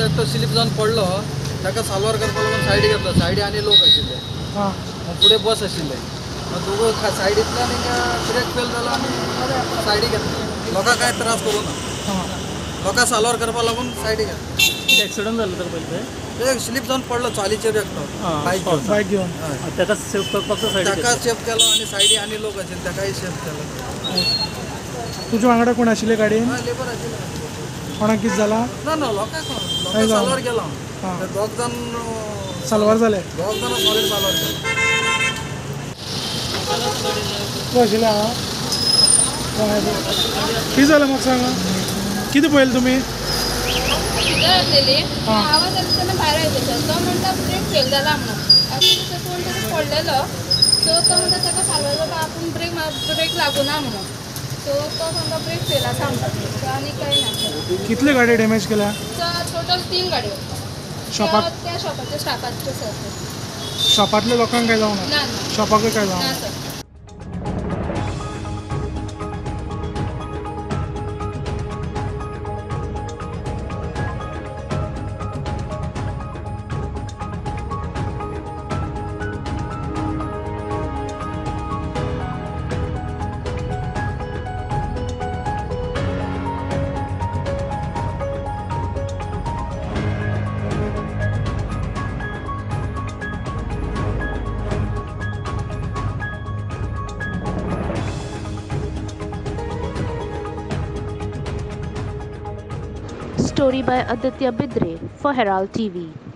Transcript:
Tractor slip जाऊन पडलो. ताका सालवार करपा लागून सायडी घेतलो. सायडी आनी लोक आशिल्ले हां. फुडें बस आशिल्ले खा सायडींतल्यान ब्रेक फेल जालो आनी सायडी घेतली. लोकांक कांय त्रास करूं ना हां. लोकांक सालवार करपा लागून सायडी घेतली. ॲक्सिडेंट झालं तर पहिले? ते स्लिप जाऊन पडलो चालीचेर एकटो बायक घेऊन. त्याचा सेफ करपाचो ताका सेफ केलो आनी सायडी आनी लोक आशिल्ले ताकाय सेफ केलो. तुज्या वांगडा कोण आशिल्ले गाडयेन हय लेबर आशिल्ले कोणाक कितें जाला ना ना लोकांक काय लोकांक जावं? सालवार गेलो हां. ते दोग जाण सालवार जाले दोग जाण सॉलीड सालवार केलो. तूं आशिल्ले हांगा कितें जालें म्हाका सांगा? कितें पळयलें तुमी हा. आवाज येतो तो म्हणता ब्रेक फेल झाला म्हणून असं तिथं कोण तरी पडलेलो सो तो बा आपण ब्रेक ब्रेक लागू ना म्हणून सो तो समजा ब्रेक फेल असा म्हणतात So आणि काही नाही. कितले गाडी डॅमेज केल्या? टोटल तीन गाडयो शॉपाक त्या- त्या शॉपाच्या स्टाफाचे सर. शॉपातल्या लोकांक काय जावं शॉपाकूय काय जावं Story by Aditya Bidre for Herald TV.